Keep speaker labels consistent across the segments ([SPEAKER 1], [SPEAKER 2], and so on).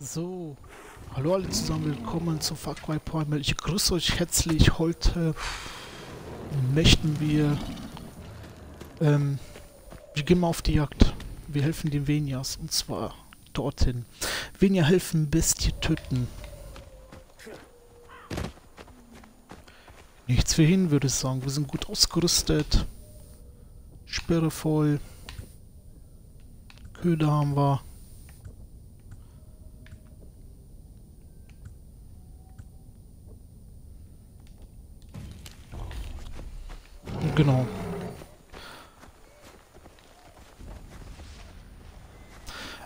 [SPEAKER 1] So, hallo alle zusammen, willkommen zu Far Cry Primal. Ich grüße euch herzlich. Heute möchten wir, ähm, wir gehen mal auf die Jagd. Wir helfen den Venias und zwar dorthin. Venia helfen, Bestie töten. Nichts für hin, würde ich sagen. Wir sind gut ausgerüstet. Sperre voll. Köder haben wir. Genau.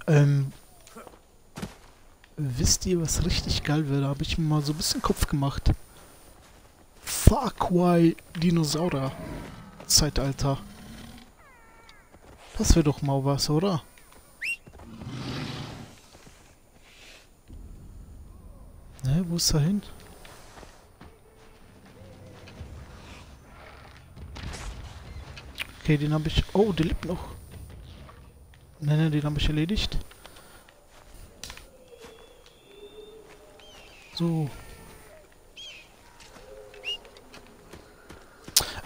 [SPEAKER 1] Ähm, wisst ihr, was richtig geil wäre? Da habe ich mir mal so ein bisschen Kopf gemacht. Far Cry Dinosaurier Zeitalter. Das wäre doch mal was, oder? Ne, wo ist er hin? Okay, den habe ich... Oh, der lebt noch. Ne, ne, den habe ich erledigt. So.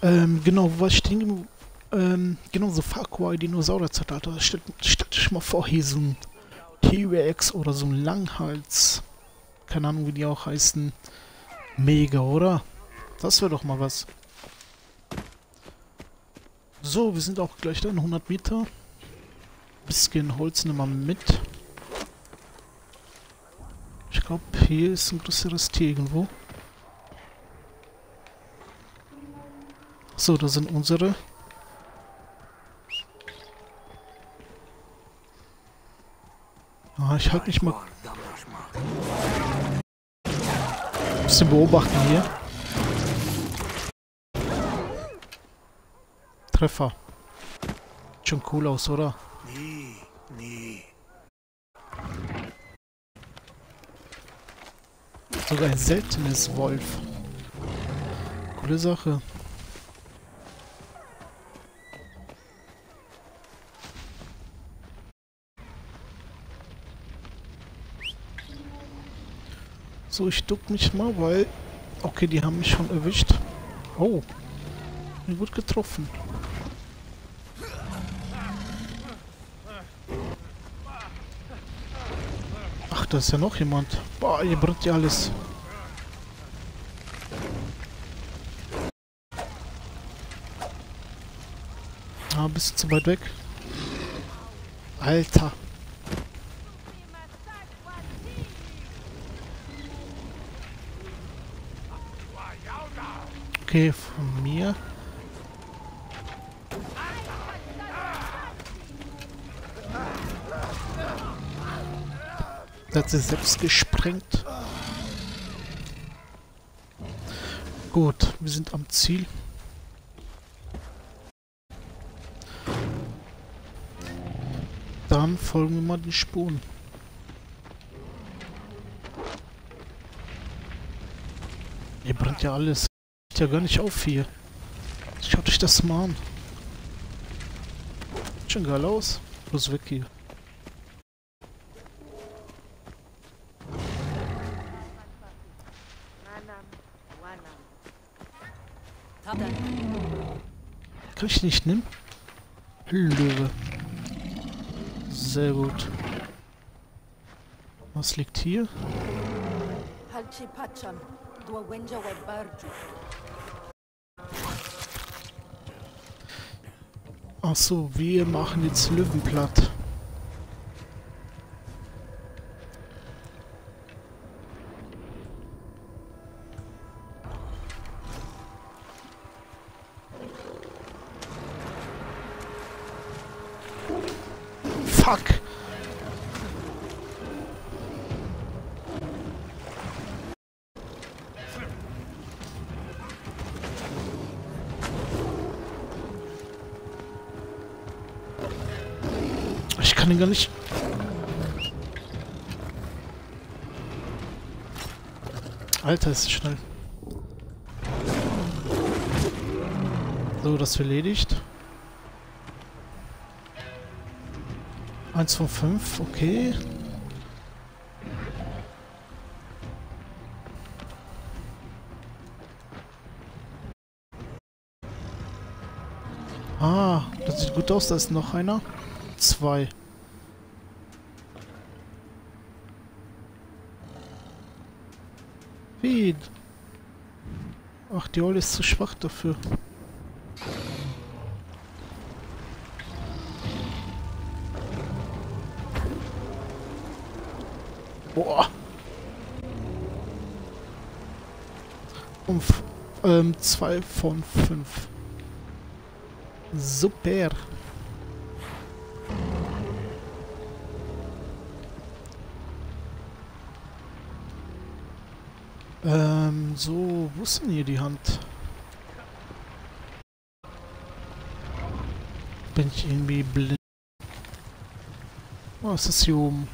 [SPEAKER 1] Ähm, genau, was stehen... Ähm, genau, so Far Cry Dinosaurier-Zeitalter. Stellt stell dich mal vor, hier so ein T-Rex oder so ein Langhals. Keine Ahnung, wie die auch heißen. Mega, oder? Das wäre doch mal was. So, wir sind auch gleich da, 100 Meter. Bisschen Holz nehmen wir mit. Ich glaube, hier ist ein größeres Tier irgendwo. So, da sind unsere. Ah, ich halte mich mal... Bisschen beobachten hier. Treffer. Schon cool aus, oder?
[SPEAKER 2] Nee, nee.
[SPEAKER 1] Sogar ein seltenes Wolf. Coole Sache. So, ich duck mich mal, weil... Okay, die haben mich schon erwischt. Oh. Bin gut getroffen. Ach, da ist ja noch jemand. Boah, hier brennt ja alles. Ah, bist zu weit weg. Alter. Okay, von mir. Hat sich selbst gesprengt. Gut, wir sind am Ziel. Dann folgen wir mal den Spuren. Hier brennt ja alles. Ja gar nicht auf hier. Schaut euch das mal an. Schon geil aus. Bloß weg hier. Kann ich nicht nehmen? Löwe. Sehr gut. Was liegt hier?
[SPEAKER 3] Halchipachan, Dwawenja Webarju.
[SPEAKER 1] Achso, wir machen jetzt Löwen platt. Fuck! Kann ihn gar nicht... Alter, ist schnell. So, das erledigt. Eins von fünf, okay. Ah, das sieht gut aus. Da ist noch einer. Zwei. Wie? Ach, die Olle ist zu schwach dafür. Boah. Und ähm, zwei von fünf. Super. So, wo ist denn hier die Hand? Bin ich irgendwie blind? Was oh, ist hier oben?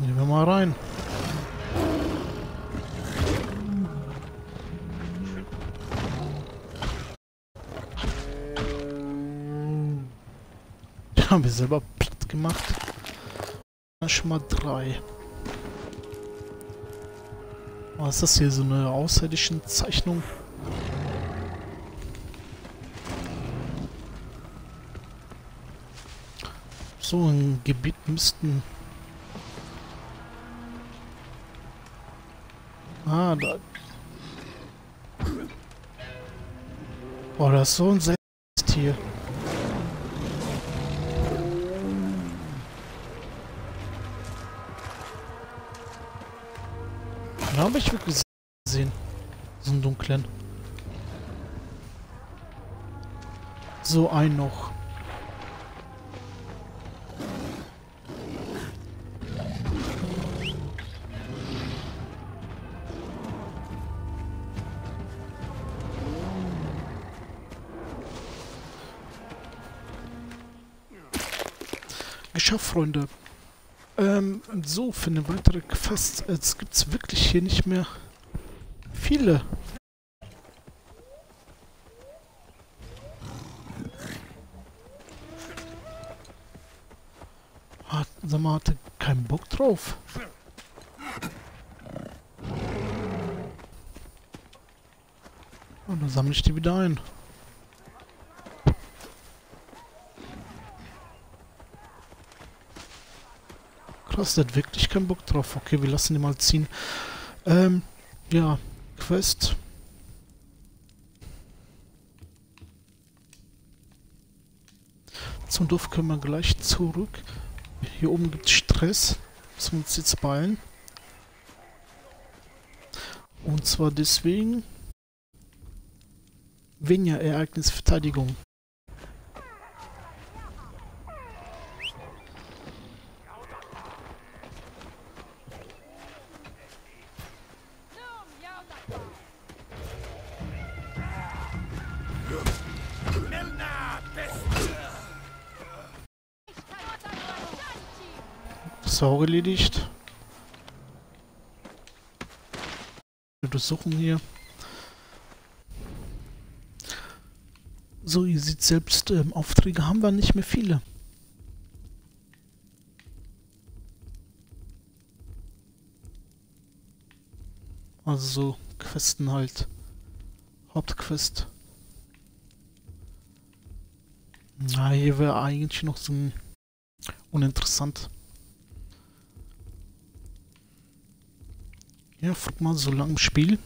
[SPEAKER 1] Gehen wir mal rein. Wir selber platt gemacht. Schon mal drei. Was ist das hier? So eine außerirdische Zeichnung? So ein Gebiet müssten... Ah, da... Oh, das ist so ein Tier. Ich wirklich gesehen. So einen dunklen. So ein noch. Geschafft, Freunde. So, für eine weitere Quest. Jetzt gibt es wirklich hier nicht mehr viele. Hat, sag mal, hatte keinen Bock drauf. Und dann sammle ich die wieder ein. Der hat wirklich keinen Bock drauf. Okay, wir lassen ihn mal ziehen. Ähm, ja, Quest. Zum Dorf können wir gleich zurück. Hier oben gibt es Stress. Müssen wir uns jetzt beeilen. Und zwar deswegen weniger Ereignisverteidigung. Ist auch erledigt. Wir durchsuchen hier. So, ihr seht selbst, ähm, Aufträge haben wir nicht mehr viele. Also so Questen halt. Hauptquest. Na, hier wäre eigentlich noch so uninteressant. Ja, frag mal, so lang im Spiel.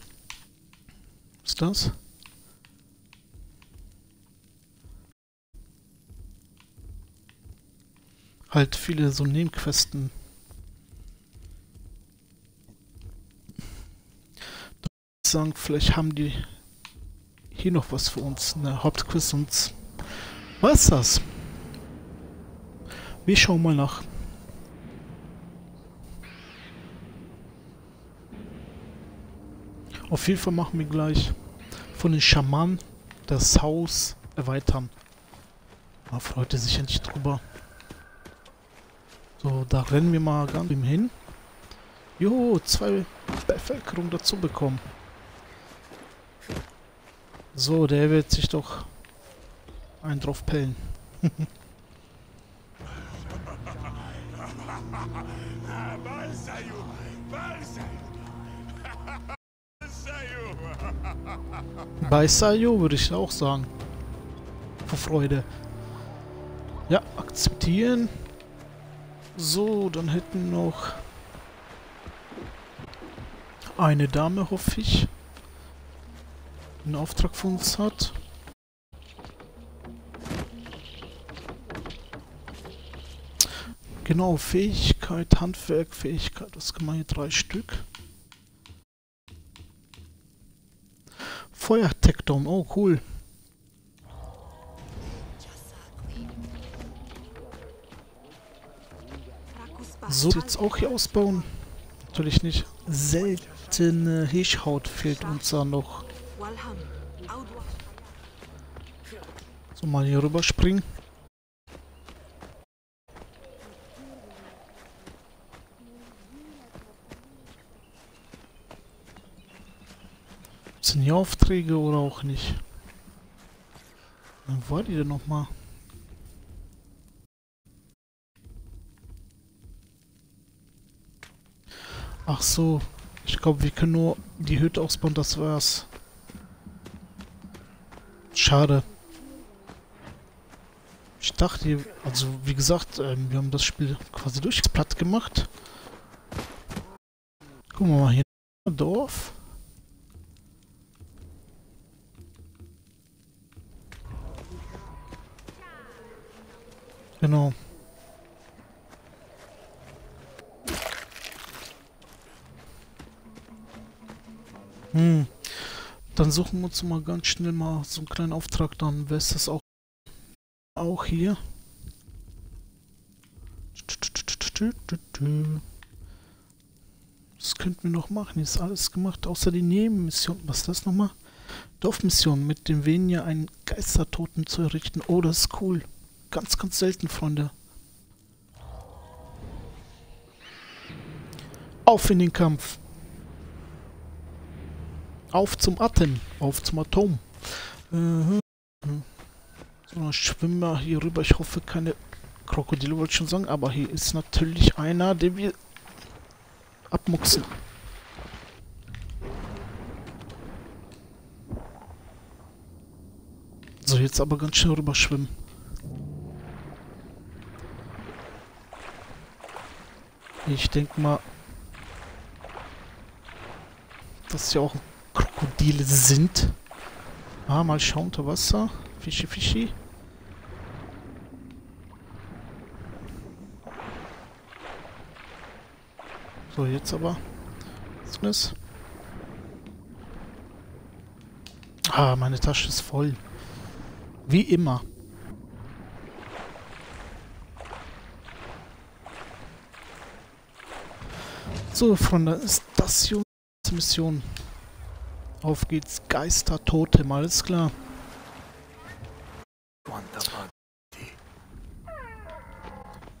[SPEAKER 1] Was ist das? Halt viele so Nebenquesten. Sagen, vielleicht haben die hier noch was für uns. Eine Hauptquest und was ist das? Wir schauen mal nach. Auf jeden Fall machen wir gleich von den Schamanen das Haus erweitern. Da freut er sich endlich drüber. So, da rennen wir mal ganz hin. Jo, zwei Bevölkerung dazu bekommen. So, der wird sich doch einen drauf pellen. Bei Sayo würde ich auch sagen. Vor Freude. Ja, akzeptieren. So, dann hätten noch eine Dame, hoffe ich, einen Auftrag von uns hat. Genau, Fähigkeit, Handwerk, Fähigkeit, das kann man hier drei Stück. Feuertekton, oh cool. So, jetzt auch hier ausbauen. Natürlich nicht. Seltene Hirschhaut fehlt uns da noch. So, mal hier rüber springen. Sind hier Aufträge oder auch nicht? Wo war die denn nochmal? Ach so. Ich glaube, wir können nur die Hütte ausbauen, das war's. Schade. Ich dachte, also wie gesagt, ähm, wir haben das Spiel quasi durchplatt gemacht. Gucken wir mal hier. Dorf. Genau. Hm. Dann suchen wir uns mal ganz schnell mal so einen kleinen Auftrag, dann wäre es das auch, auch hier. Das könnten wir noch machen. Hier ist alles gemacht, außer die Nebenmission. Was ist das nochmal? Dorfmission mit dem Venia einen Geistertoten zu errichten. Oh, das ist cool. Ganz, ganz selten, Freunde. Auf in den Kampf. Auf zum Atem. Auf zum Atom. Äh, so, dann schwimmen wir hier rüber. Ich hoffe, keine Krokodile wollte ich schon sagen. Aber hier ist natürlich einer, den wir abmuchsen. So, jetzt aber ganz schnell rüber schwimmen. Ich denke mal, dass ja auch Krokodile sind. Ah, mal schauen unter Wasser. Fischi, Fischi. So, jetzt aber. Das? Ah, meine Tasche ist voll. Wie immer. So, von der Station Mission. Auf geht's, Geister, Totem, alles klar.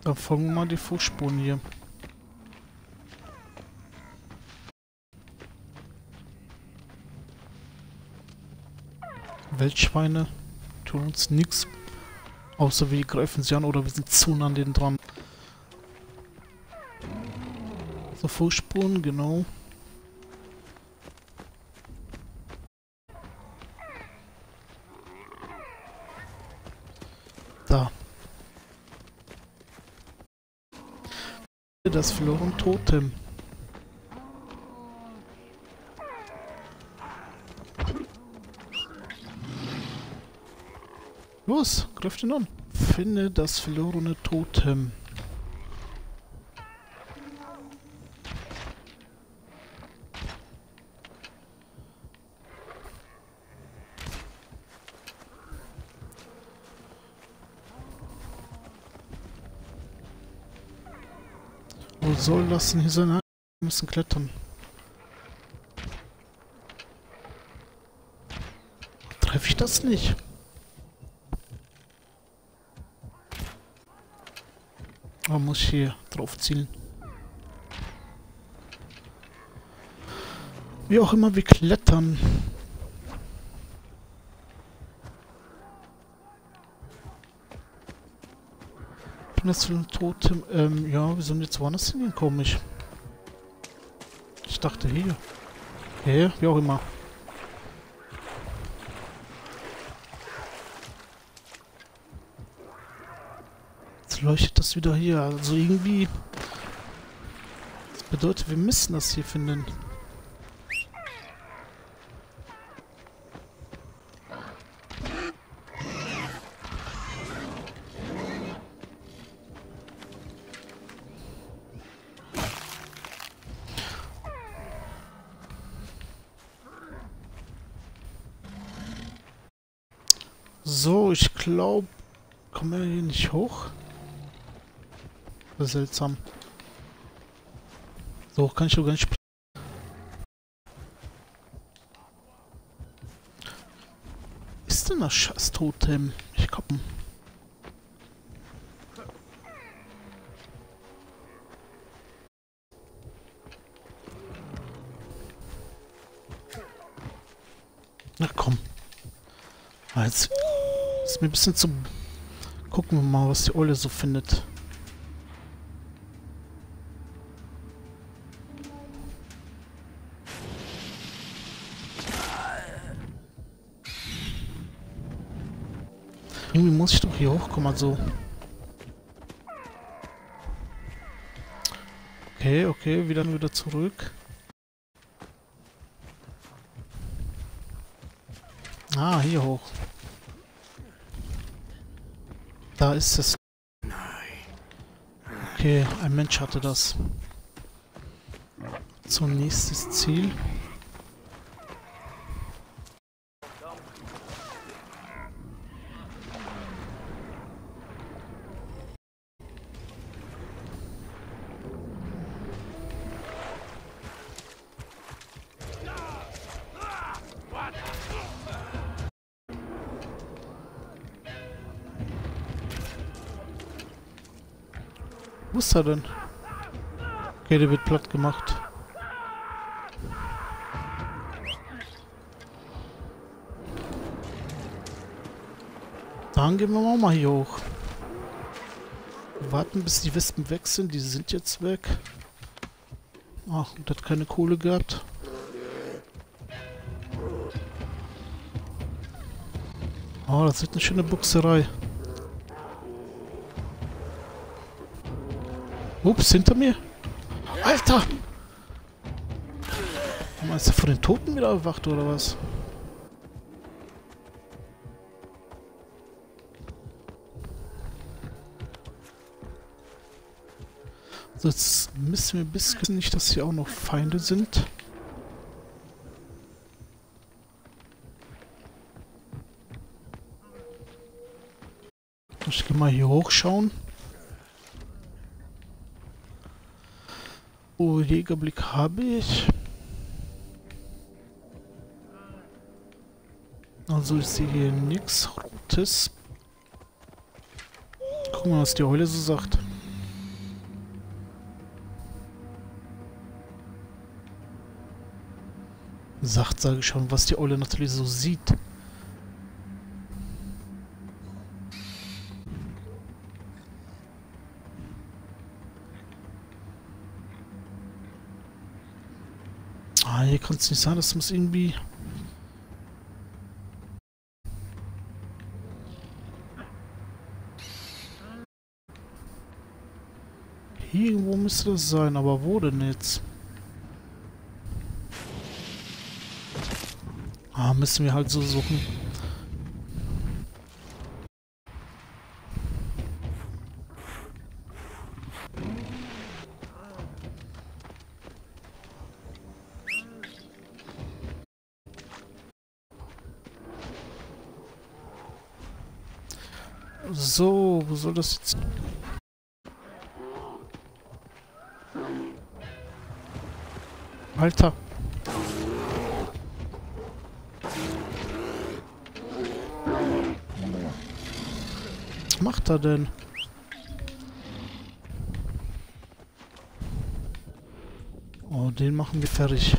[SPEAKER 1] Dann folgen wir mal die Fußspuren hier. Wildschweine tun uns nichts. Außer wir greifen sie an oder wir sind zu nah an den dran. So, Fußspuren, genau. Da. Das verloren Totem. Los, greif den an. Finde das verlorene Totem. Wo soll das denn hier sein? Wir müssen klettern. Treffe ich das nicht? Man muss hier drauf zielen. Wie auch immer wir klettern. Jetzt für ein Totem. Ähm, ja, wir sind jetzt woanders hingehen, komisch. Ich dachte hier. Okay, wie auch immer. Jetzt leuchtet das wieder hier. Also irgendwie... Das bedeutet, wir müssen das hier finden. So, ich glaube, kommen wir hier nicht hoch? Das ist seltsam. So kann ich doch gar nicht. Ist denn das scheiß Totem? Ich komm. Na komm. Ah, Mir ein bisschen zu... Gucken wir mal, was die Olle so findet. Irgendwie muss ich doch hier hochkommen, also... Okay, okay, wieder wieder zurück. Ah, hier hoch. Da ist es. Okay, ein Mensch hatte das. So, nächstes Ziel. Wo ist er denn? Okay, der wird platt gemacht. Dann gehen wir auch mal hier hoch. Warten, bis die Wespen weg sind. Die sind jetzt weg. Ach, und hat keine Kohle gehabt. Oh, das ist eine schöne Buchserei. Ups, hinter mir. Alter! Ist er vor den Toten wieder erwacht, oder was? So, jetzt müssen wir ein bisschen nicht, dass hier auch noch Feinde sind. Ich gehe mal hier hochschauen. Oh, Jägerblick habe ich. Also ich sehe hier nichts Rotes. Wir mal, was die Heule so sagt. Sagt, sage ich schon, was die Eule natürlich so sieht. Ah, hier kann es nicht sein, das muss irgendwie... Irgendwo müsste das sein, aber wo denn jetzt? Ah, müssen wir halt so suchen. So, wo soll das jetzt... Alter. Was macht er denn? Oh, den machen wir fertig.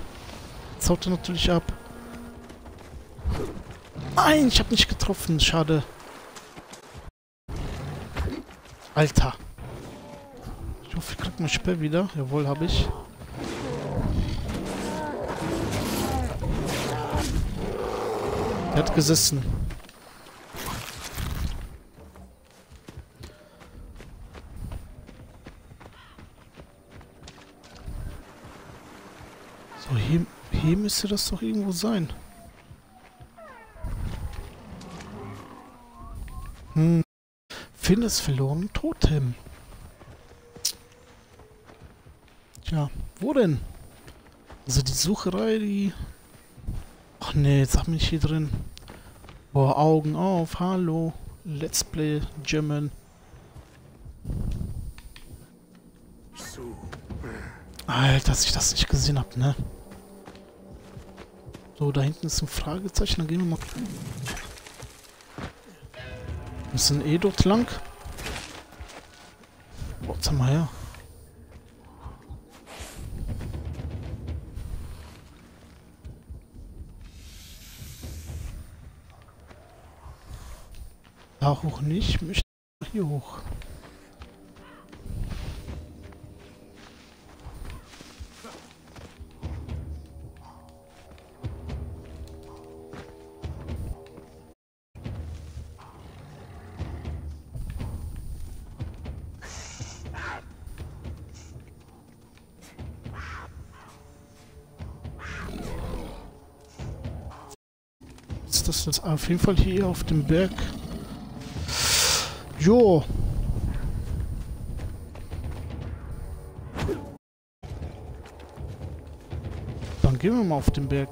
[SPEAKER 1] Jetzt haut er natürlich ab. Nein, ich habe nicht getroffen. Schade. Alter. Ich hoffe, ich krieg mein Speer wieder. Jawohl, habe ich. Er hat gesessen. So, hier, hier müsste das doch irgendwo sein. Hm. Finde das verlorene Totem. Tja, wo denn? Also die Sucherei, die... Ach nee, jetzt hab ich hier drin. Boah, Augen auf, hallo. Let's Play German. Alter, dass ich das nicht gesehen hab, ne? So, da hinten ist ein Fragezeichen, dann gehen wir mal... Müssen eh dort lang. Sag mal her. Da hoch nicht, möchte hier hoch. Auf jeden Fall hier auf dem Berg? Jo. Dann gehen wir mal auf den Berg.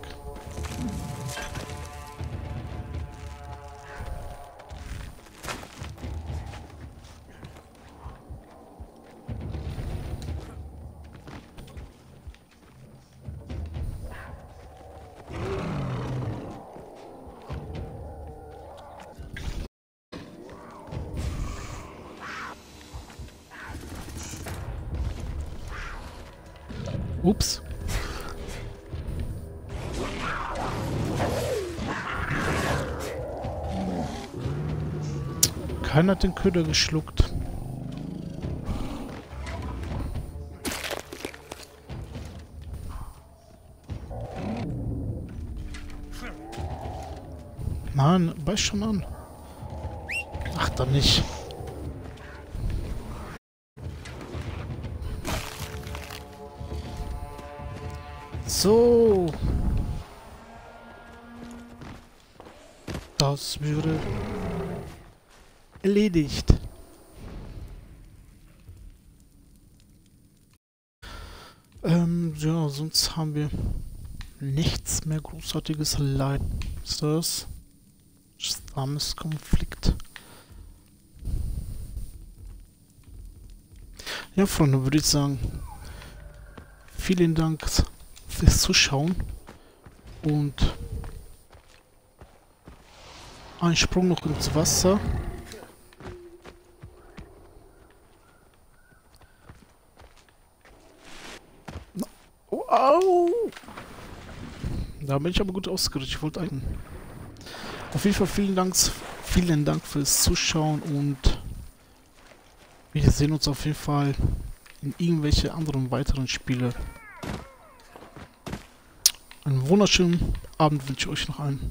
[SPEAKER 1] Keiner hat den Köder geschluckt. Mann, beiß schon an. Ach, dann nicht. So. Das würde erledigt. Ähm, ja, sonst haben wir nichts mehr großartiges das? Stammeskonflikt. Ja, Freunde, würde ich sagen, vielen Dank fürs Zuschauen und ein Sprung noch ins Wasser. Na, oh, au! Da bin ich aber gut ausgerüstet. Ich wollte einen. Auf jeden Fall vielen Dank, vielen Dank fürs Zuschauen und wir sehen uns auf jeden Fall in irgendwelche anderen weiteren Spiele. Einen wunderschönen Abend wünsche ich euch noch allen.